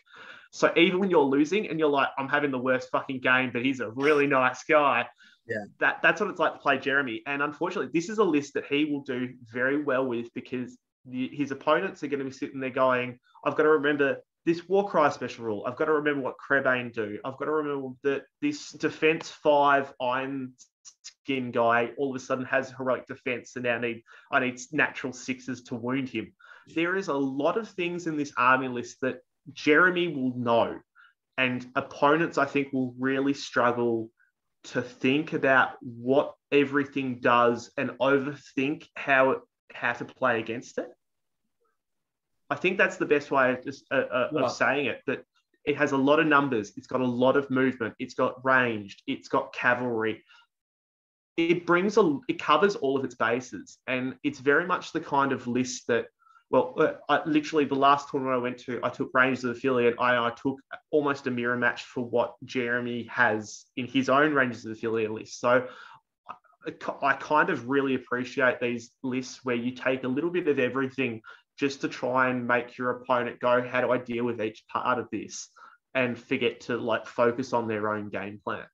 So even when you're losing and you're like, I'm having the worst fucking game, but he's a really nice guy. Yeah. That that's what it's like to play Jeremy. And unfortunately, this is a list that he will do very well with because the, his opponents are going to be sitting there going, I've got to remember this Warcry special rule. I've got to remember what Crebain do. I've got to remember that this defense five iron skin guy all of a sudden has heroic defense and now need I need natural sixes to wound him. There is a lot of things in this army list that Jeremy will know, and opponents I think will really struggle to think about what everything does and overthink how it, how to play against it. I think that's the best way of, just, uh, uh, Yeah. of saying it. That it has a lot of numbers. It's got a lot of movement. It's got ranged. It's got cavalry. It brings a. It covers all of its bases, and it's very much the kind of list that. Well, uh, I, literally the last tournament I went to, I took Rangers of Affiliate. I, I took almost a mirror match for what Jeremy has in his own Rangers of Affiliate list. So I, I kind of really appreciate these lists where you take a little bit of everything just to try and make your opponent go, how do I deal with each part of this? And forget to like focus on their own game plan.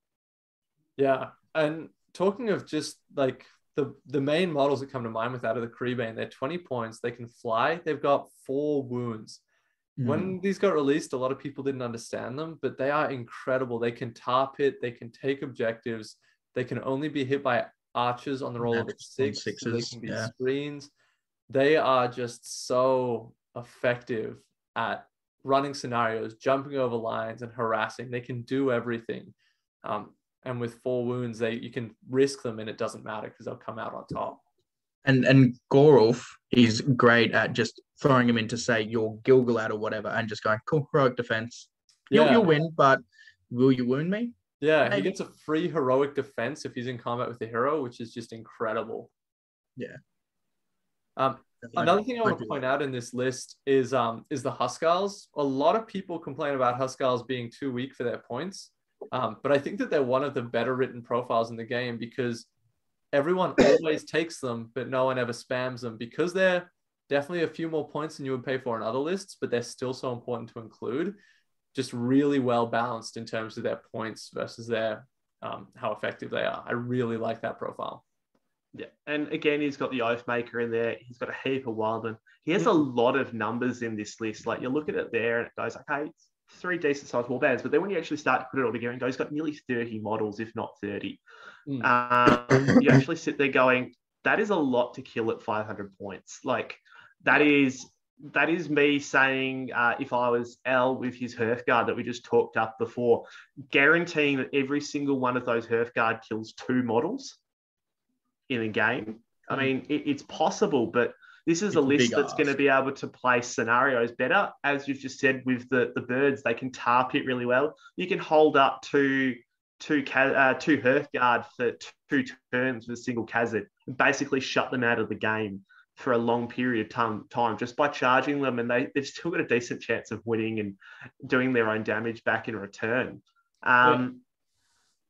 Yeah, and talking of just like the the main models that come to mind with that are the Crebain. They're 20 points. They can fly. They've got four wounds. Mm. When these got released, a lot of people didn't understand them, but they are incredible. They can tar pit. They can take objectives. They can only be hit by archers on the roll of a That's on six. so they sixes, can be yeah. screens. They are just so effective at running scenarios, jumping over lines, and harassing. They can do everything. Um, and with four wounds, they you can risk them, and it doesn't matter because they'll come out on top. and and Gorulf is great at just throwing him into say your Gil-galad or whatever, and just going cool heroic defense. You'll, Yeah. you'll win, but will you wound me? Yeah, he gets a free heroic defense if he's in combat with the hero, which is just incredible. Yeah. Um, another thing I want to point out in this list is um is the Huscarls. A lot of people complain about Huscarls being too weak for their points, um, but I think that they're one of the better written profiles in the game because everyone always takes them, but no one ever spams them because they're definitely a few more points than you would pay for in other lists, but they're still so important to include. Just really well balanced in terms of their points versus their um, how effective they are. I really like that profile. Yeah. And again, he's got the Oathmaker in there. He's got a heap of Wildman. He has a lot of numbers in this list. Like you look at it there and it goes, okay, three decent sized warbands. But then when you actually start to put it all together and go, he's got nearly 30 models, if not 30. Mm. Um, you actually sit there going, that is a lot to kill at 500 points. Like that is that is me saying uh, if I was L with his Hearthguard that we just talked up before, guaranteeing that every single one of those Hearthguard kills two models in a game. I Mm. mean, it, it's possible, but this is It's a list that's going to be able to play scenarios better. As you've just said with the, the birds, they can tar pit really well. You can hold up to two ca- uh, two Hearthguard for two turns with a single Khazad and basically shut them out of the game for a long period of time, time just by charging them, and they, they've still got a decent chance of winning and doing their own damage back in return. Um,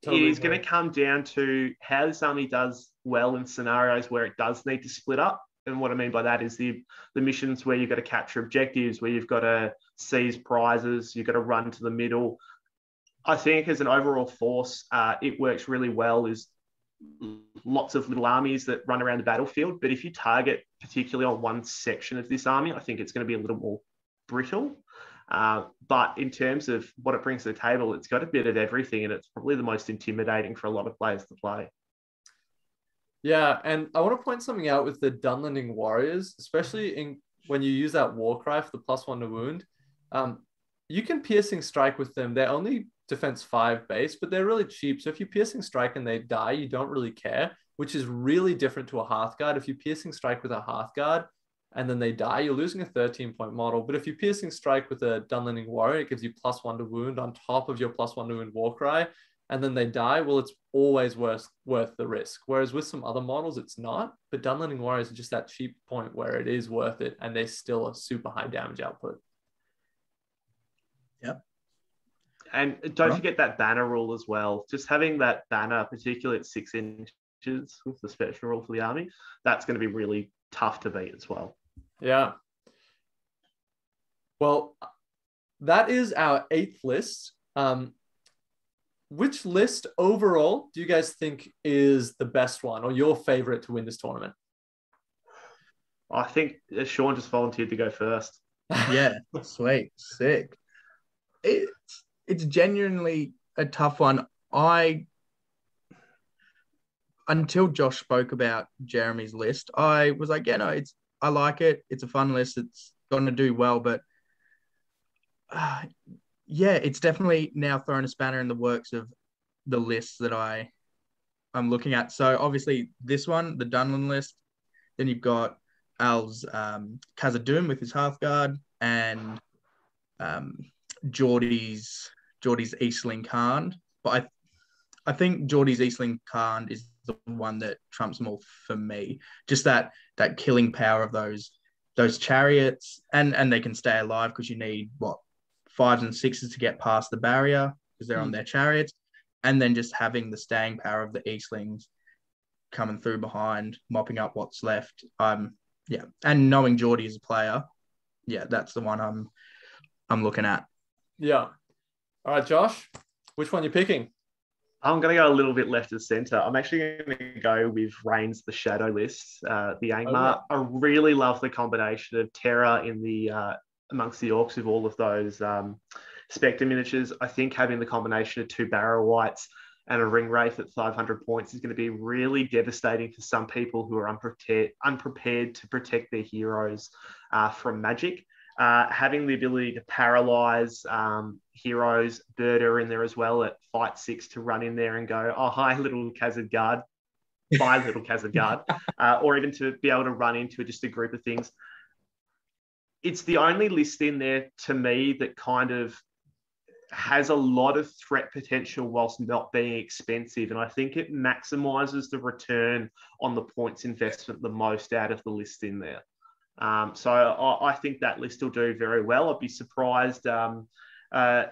Totally it is going to come down to how this army does well in scenarios where it does need to split up. And what I mean by that is the the missions where you've got to capture objectives, where you've got to seize prizes, you've got to run to the middle. I think as an overall force, uh, it works really well. Is lots of little armies that run around the battlefield. But if you target particularly on one section of this army, I think it's going to be a little more brittle. Uh, but in terms of what it brings to the table, it's got a bit of everything, and it's probably the most intimidating for a lot of players to play. Yeah, and I want to point something out with the Dunlending Warriors, especially in when you use that war cry for the plus one to wound, um, you can piercing strike with them. They're only defense five base, but they're really cheap. So if you piercing strike and they die, you don't really care, which is really different to a Hearthguard. If you piercing strike with a Hearthguard and then they die, you're losing a 13 point model. But if you piercing strike with a Dunlending Warrior, it gives you plus one to wound on top of your plus one to wound Warcry, and then they die. Well, it's always worth worth the risk. Whereas with some other models, it's not. But Dunlending Warriors are just that cheap point where it is worth it, and they still a super high damage output. Yep. And don't Right. forget that banner rule as well. Just having that banner, particularly at six inches with the special rule for the army, that's going to be really tough to beat as well. Yeah. Well, that is our eighth list. Um, which list overall do you guys think is the best one or your favorite to win this tournament? I think uh, Sean just volunteered to go first. yeah, sweet, sick. It's it's genuinely a tough one. I until Josh spoke about Jeremy's list, I was like, yeah, no, it's I like it. It's a fun list. It's going to do well, but uh, yeah, it's definitely now thrown a spanner in the works of the lists that I I'm looking at. So obviously this one, the Dunlin list. Then you've got Al's um, with his Hearthguard and um, Geordie's Geordie's Easterling Khand. But I I think Geordie's Easterling Khand is the one that trumps more for me. Just that that killing power of those those chariots, and and they can stay alive because you need what fives and sixes to get past the barrier because they're on Mm. their chariots, and then just having the staying power of the Easterlings coming through behind, mopping up what's left. Um, yeah, and knowing Geordie as a player, yeah, that's the one I'm I'm looking at. Yeah. All right, Josh, which one you picking? I'm going to go a little bit left of center. I'm actually going to go with Reigns, the Shadow list, uh, the Angmar. I really love the combination of terror in the uh, amongst the orcs with all of those um, Spectre miniatures. I think having the combination of two Barrow Wights and a Ring Wraith at 500 points is going to be really devastating for some people who are unprepared, unprepared to protect their heroes uh, from magic. Uh, having the ability to paralyze um, heroes, Buhrdur in there as well at fight six to run in there and go, oh, hi, little Khazad guard, bye, little Khazad guard, uh, or even to be able to run into just a group of things. It's the only list in there to me that kind of has a lot of threat potential whilst not being expensive. And I think it maximizes the return on the points investment the most out of the list in there. Um, so I, I, think that list will do very well. I'd be surprised. Um, uh,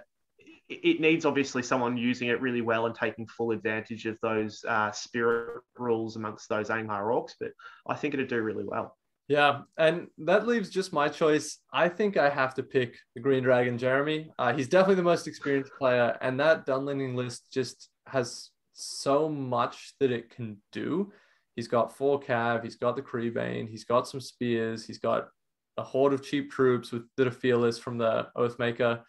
it, needs obviously someone using it really well and taking full advantage of those uh, spirit rules amongst those Angmar orcs, but I think it'd do really well. Yeah, and that leaves just my choice. I think I have to pick the Green Dragon, Jeremy. Uh, he's definitely the most experienced player, and that Dunlending list just has so much that it can do. He's got four cav, he's got the Crebain, he's got some spears, he's got a horde of cheap troops with are fearless from the Oathmaker.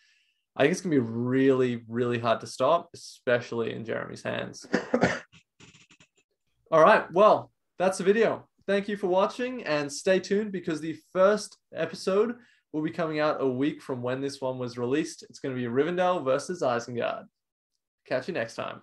I think it's gonna be really, really hard to stop, especially in Jeremy's hands. All right, well, that's the video thank you for watching and stay tuned because the first episode will be coming out a week from when this one was released. It's going to be Rivendell versus Isengard. Catch you next time.